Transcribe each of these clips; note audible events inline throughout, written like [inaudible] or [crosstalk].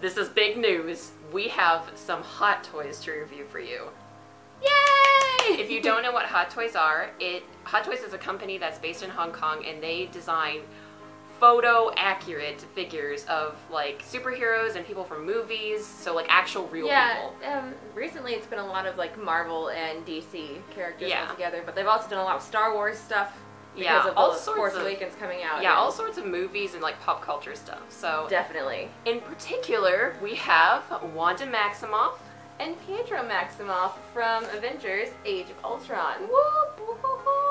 this is big news. We have some Hot Toys to review for you. Yay! If you don't know what Hot Toys are, it Hot Toys is a company that's based in Hong Kong, and they design photo accurate figures of like superheroes and people from movies, so like actual real yeah, people. um, recently it's been a lot of like Marvel and DC characters Yeah. together, but they've also done a lot of Star Wars stuff because Yeah, of all sorts Force of- Awakens coming out. Yeah, and all sorts of movies and like pop culture stuff. So definitely. in particular, we have Wanda Maximoff. And Pietro Maximoff from Avengers: Age of Ultron.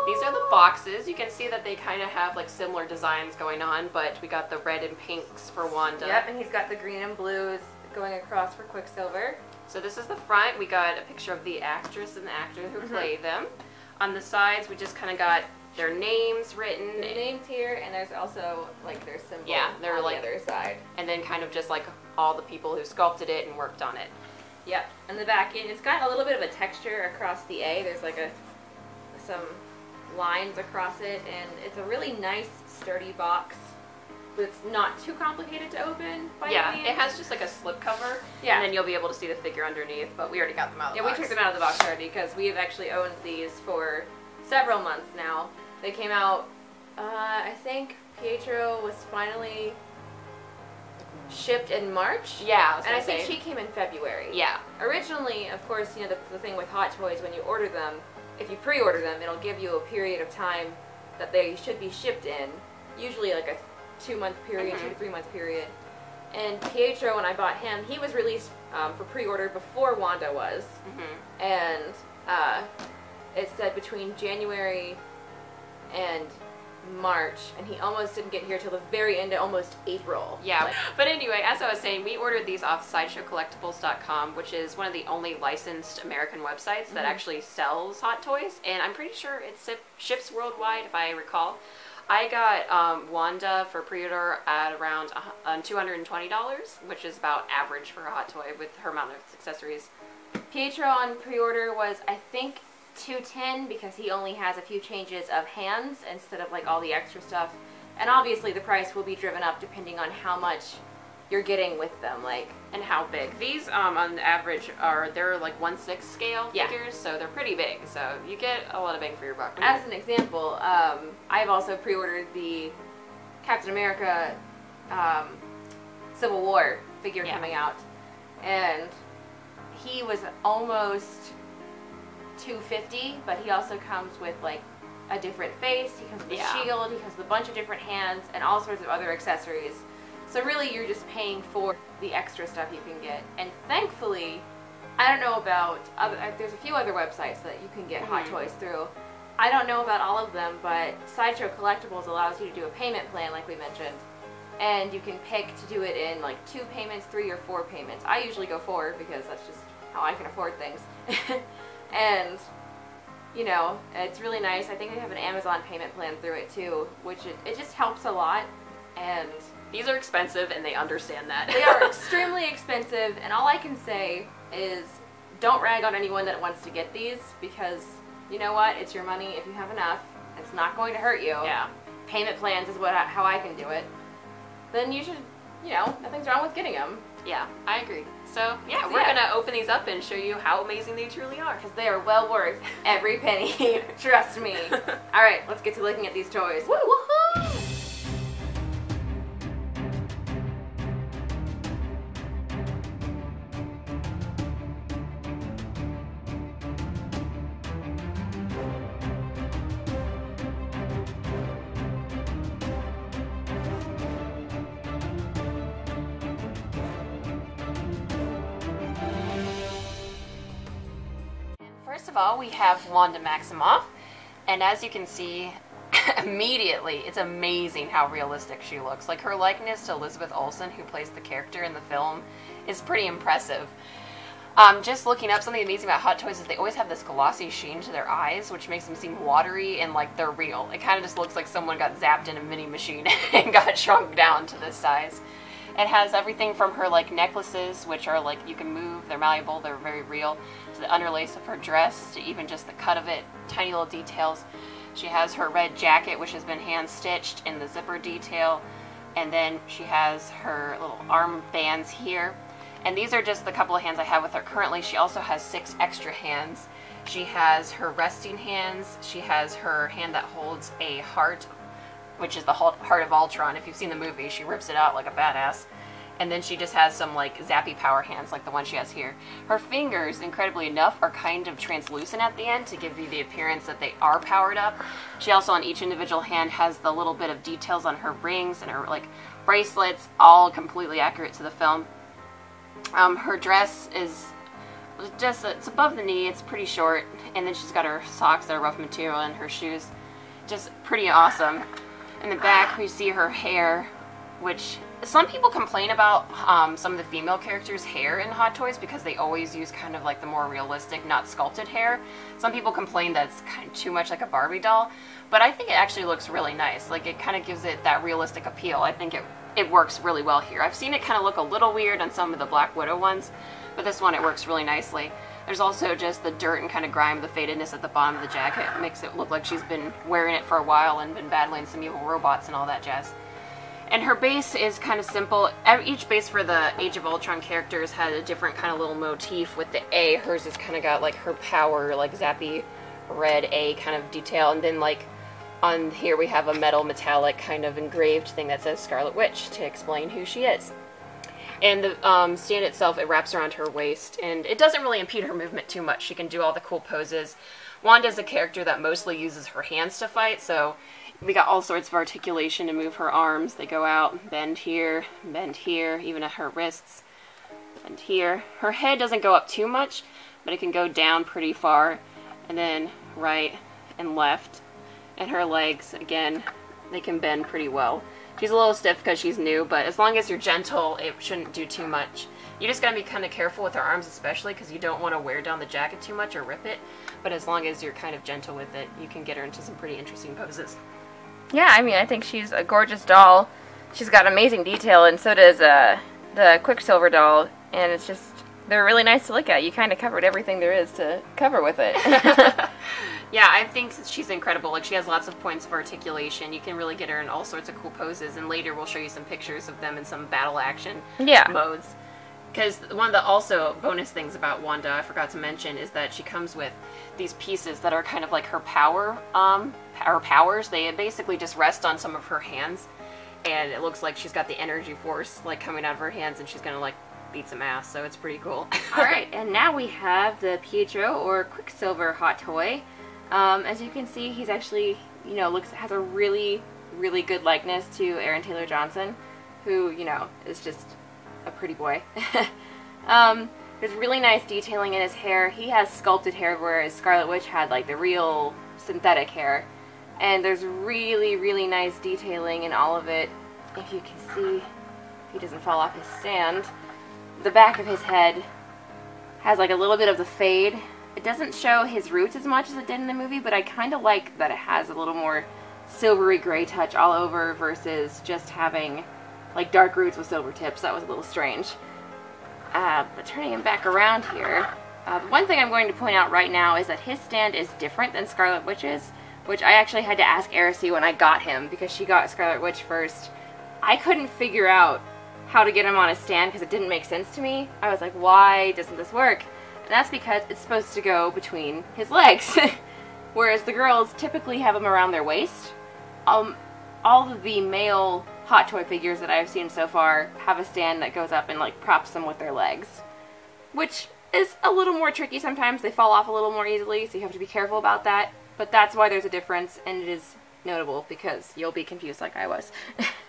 These are the boxes. You can see that they kind of have like similar designs going on, but we got the red and pinks for Wanda. Yep, and he's got the green and blues going across for Quicksilver. So this is the front. We got a picture of the actress and the actor who Mhm. play them. On the sides, we just kind of got their names written, The names here, and there's also like their symbol Yeah, they're on like- the other side. and then kind of just like all the people who sculpted it and worked on it. Yep, and the back end, it's got a little bit of a texture across the A. There's like a some lines across it, and it's a really nice, sturdy box. It's not too complicated to open. By yeah, it has just like a slip cover, Yeah. and then you'll be able to see the figure underneath. But we already got them out of the Yeah, we took them out of the box already because we have actually owned these for several months now. They came out, uh, I think Pietro was finally shipped in March. Yeah, I was And I gonna think she came in February. Yeah, Originally, of course, you know, the, the thing with Hot Toys, when you order them, if you pre-order them, it'll give you a period of time that they should be shipped in, usually like a two-month period, two Mhm. to three-month period. And Pietro, when I bought him, he was released um, for pre-order before Wanda was, hmm and uh, it said between January and March, and he almost didn't get here till the very end, of almost April. Yeah, Like, but anyway, as I was saying, we ordered these off SideshowCollectibles.com, which is one of the only licensed American websites that Mhm. actually sells hot toys, and I'm pretty sure it ship- ships worldwide, if I recall. I got um, Wanda for pre-order at around um, $220, which is about average for a hot toy with her amount of accessories. Pietro on pre-order was I think 210 because he only has a few changes of hands instead of like all the extra stuff. And obviously the price will be driven up depending on how much you're getting with them. Like And how big? These, um, on average, are they're like one six scale Yeah. figures, so they're pretty big. So you get a lot of bang for your buck. as an example, um, I've also pre-ordered the Captain America um, Civil War figure Yeah. coming out, and he was almost 250, but he also comes with like a different face. He comes with Yeah. a shield. He comes with a bunch of different hands and all sorts of other accessories. So really, you're just paying for the extra stuff you can get. And thankfully, I don't know about other. uh, There's a few other websites that you can get hot Mhm. toys through. I don't know about all of them, but Sideshow Collectibles allows you to do a payment plan, like we mentioned, and you can pick to do it in like two payments, three or four payments. I usually go four because that's just how I can afford things. [laughs] and you know, it's really nice. I think they have an Amazon payment plan through it too, which it, it just helps a lot. And These are expensive, and they understand that. they are [laughs] extremely expensive, and all I can say is don't rag on anyone that wants to get these because you know what? It's your money. If you have enough, it's not going to hurt you. yeah. Payment plans is what how I can do it. Then you should, you know, nothing's wrong with getting them Yeah, I agree. So, yeah, So, we're yeah. gonna open these up and show you how amazing they truly are. because they are well worth every penny. [laughs] Trust me. [laughs] All right, let's get to looking at these toys. Woo have Wanda Maximoff, and as you can see, [laughs] immediately, it's amazing how realistic she looks. Like her likeness to Elizabeth Olsen, who plays the character in the film, is pretty impressive. Um, just looking up something amazing about Hot Toys is they always have this glossy sheen to their eyes, which makes them seem watery and like they're real. It kind of just looks like someone got zapped in a mini machine [laughs] and got shrunk down to this size. It has everything from her like necklaces, which are like you can move, they're malleable, they're very real, to the underlace of her dress, to even just the cut of it, tiny little details. She has her red jacket, which has been hand stitched in the zipper detail. And then she has her little arm bands here. And these are just the couple of hands I have with her currently. She also has six extra hands. She has her resting hands. She has her hand that holds a heart, which is the heart of Ultron. If you've seen the movie, she rips it out like a badass and then she just has some like zappy power hands like the one she has here. Her fingers, incredibly enough, are kind of translucent at the end to give you the appearance that they are powered up. She also on each individual hand has the little bit of details on her rings and her like bracelets, all completely accurate to the film. Um, her dress is just it's above the knee, it's pretty short, and then she's got her socks that are rough material and her shoes. Just pretty awesome. In the back, we see her hair, which some people complain about um, some of the female characters' hair in Hot Toys because they always use kind of like the more realistic, not sculpted hair. Some people complain that it's kind of too much like a Barbie doll, but I think it actually looks really nice. Like it kind of gives it that realistic appeal. I think it it works really well here. I've seen it kind of look a little weird on some of the Black Widow ones, but this one it works really nicely. There's also just the dirt and kind of grime, the fadedness at the bottom of the jacket makes it look like she's been wearing it for a while and been battling some evil robots and all that jazz. And her base is kind of simple. Each base for the Age of Ultron characters had a different kind of little motif. With the A, hers has kind of got like her power, like zappy red A kind of detail. And then like on here we have a metal metallic kind of engraved thing that says Scarlet Witch to explain who she is. And the um, stand itself, it wraps around her waist, and it doesn't really impede her movement too much. She can do all the cool poses. Wanda's a character that mostly uses her hands to fight, so we got all sorts of articulation to move her arms. They go out, bend here, bend here, even at her wrists, bend here. Her head doesn't go up too much, but it can go down pretty far, and then right and left. And her legs, again, they can bend pretty well. She's a little stiff because she's new, but as long as you're gentle, it shouldn't do too much. You just gotta be kind of careful with her arms especially because you don't want to wear down the jacket too much or rip it. But as long as you're kind of gentle with it, you can get her into some pretty interesting poses. Yeah, I mean, I think she's a gorgeous doll. She's got amazing detail, and so does uh, the Quicksilver doll. And it's just, they're really nice to look at. You kind of covered everything there is to cover with it. [laughs] [laughs] [laughs] yeah, I think she's incredible. Like, she has lots of points of articulation. You can really get her in all sorts of cool poses, and later we'll show you some pictures of them in some battle action yeah. modes. Because one of the also bonus things about Wanda I forgot to mention is that she comes with these pieces that are kind of like her power, um, her powers. They basically just rest on some of her hands, and it looks like she's got the energy force like coming out of her hands, and she's gonna like beat some ass. So it's pretty cool. [laughs] All right, and now we have the Pietro or Quicksilver hot toy. Um, as you can see, he's actually you know looks has a really really good likeness to Aaron Taylor Johnson, who you know is just a pretty boy. [laughs] um, there's really nice detailing in his hair. He has sculpted hair, whereas Scarlet Witch had like the real synthetic hair. And there's really, really nice detailing in all of it. If you can see, he doesn't fall off his stand. The back of his head has like a little bit of the fade. It doesn't show his roots as much as it did in the movie, but I kind of like that it has a little more silvery gray touch all over versus just having like dark roots with silver tips. That was a little strange. Uh, but turning him back around here, uh, one thing I'm going to point out right now is that his stand is different than Scarlet Witch's, which I actually had to ask Aracey when I got him because she got Scarlet Witch first. I couldn't figure out how to get him on a stand because it didn't make sense to me. I was like, why doesn't this work? And that's because it's supposed to go between his legs. [laughs] Whereas the girls typically have them around their waist. Um, all of the male Hot Toy figures that I've seen so far have a stand that goes up and like props them with their legs. Which is a little more tricky sometimes. They fall off a little more easily, so you have to be careful about that. But that's why there's a difference, and it is notable because you'll be confused like I was. [laughs]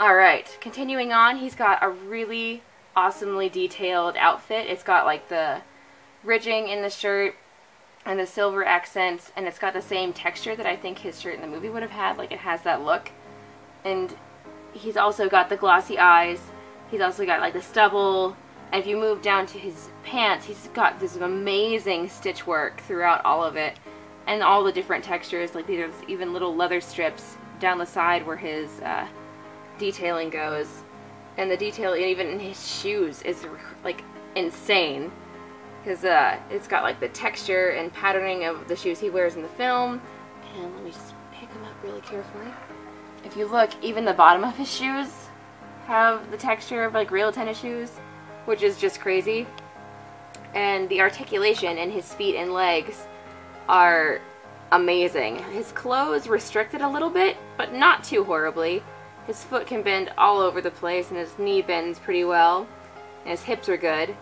Alright, continuing on, he's got a really awesomely detailed outfit. It's got like the ridging in the shirt and the silver accents, and it's got the same texture that I think his shirt in the movie would have had. Like it has that look. And he's also got the glossy eyes. He's also got like the stubble. And if you move down to his pants, he's got this amazing stitch work throughout all of it. And all the different textures, like there's even little leather strips down the side where his uh, detailing goes. And the detail, even in his shoes, is like insane. Because uh, it's got like the texture and patterning of the shoes he wears in the film. And let me just pick him up really carefully. If you look, even the bottom of his shoes have the texture of like real tennis shoes, which is just crazy. And the articulation in his feet and legs are amazing. His clothes restricted a little bit, but not too horribly. His foot can bend all over the place and his knee bends pretty well. And his hips are good.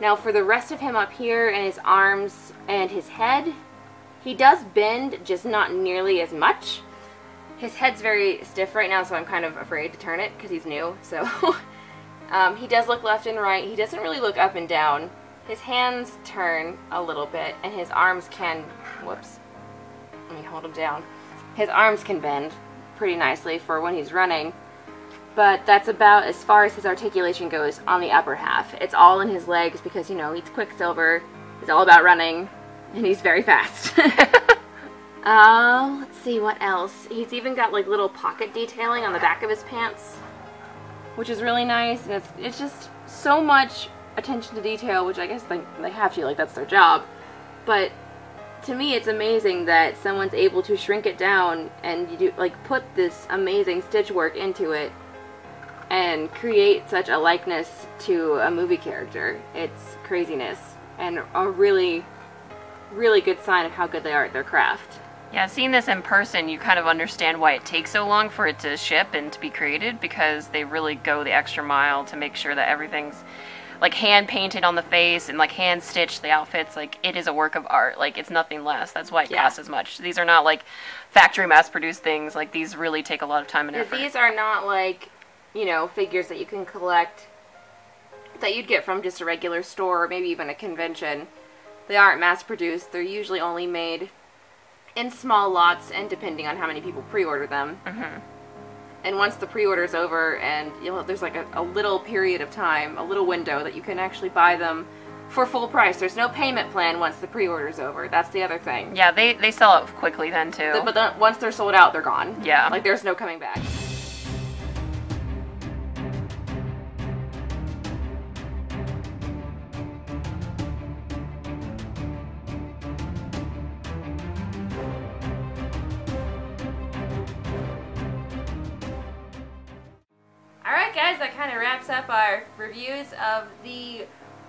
Now for the rest of him up here and his arms and his head, he does bend, just not nearly as much. His head's very stiff right now, so I'm kind of afraid to turn it because he's new. So [laughs] um, he does look left and right. He doesn't really look up and down. His hands turn a little bit, and his arms can, whoops, let me hold him down. His arms can bend pretty nicely for when he's running, but that's about as far as his articulation goes on the upper half. It's all in his legs because, you know, he's Quicksilver, he's all about running, and he's very fast. [laughs] uh, let's see what else. He's even got like little pocket detailing on the back of his pants, which is really nice, and it's, it's just so much attention to detail, which I guess they, they have to, like that's their job. But to me, it's amazing that someone's able to shrink it down and you do like put this amazing stitch work into it and create such a likeness to a movie character. It's craziness and a really, really good sign of how good they are at their craft. Yeah, seeing this in person, you kind of understand why it takes so long for it to ship and to be created because they really go the extra mile to make sure that everything's like hand painted on the face and like hand stitched the outfits. Like it is a work of art. Like it's nothing less. That's why it Yeah. costs as much. These are not like factory mass produced things. Like these really take a lot of time and effort. These are not like, you know, figures that you can collect that you'd get from just a regular store or maybe even a convention. They aren't mass produced. They're usually only made in small lots and depending on how many people pre-order them. Mhm. And once the pre-order's over and you know, there's like a, a little period of time, a little window that you can actually buy them for full price. There's no payment plan once the pre-order's over. That's the other thing. Yeah, they they sell out quickly then too. But then once they're sold out, they're gone. Yeah. Like there's no coming back. Reviews of the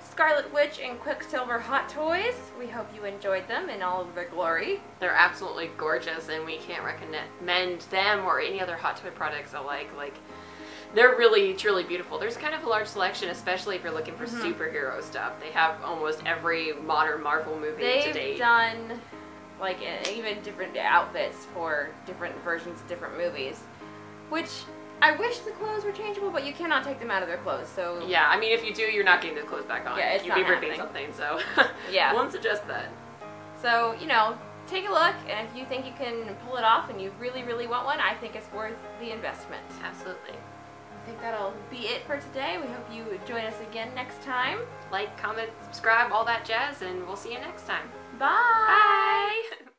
Scarlet Witch and Quicksilver Hot Toys. We hope you enjoyed them in all of their glory. They're absolutely gorgeous, and we can't recommend them or any other Hot Toy products alike. Like, they're really, truly beautiful. There's kind of a large selection, especially if you're looking for Mm-hmm. superhero stuff. They have almost every modern Marvel movie to They've done like even different outfits for different versions of different movies, which I wish the clothes were changeable, but you cannot take them out of their clothes. So yeah, I mean, if you do, you're not getting the clothes back on. Yeah, it's You'd be ripping happening. something, so [laughs] Yeah. won't suggest that. So, you know, take a look, and if you think you can pull it off and you really, really want one, I think it's worth the investment. Absolutely. I think that'll be it for today. We hope you join us again next time. Like, comment, subscribe, all that jazz, and we'll see you next time. Bye! Bye! [laughs]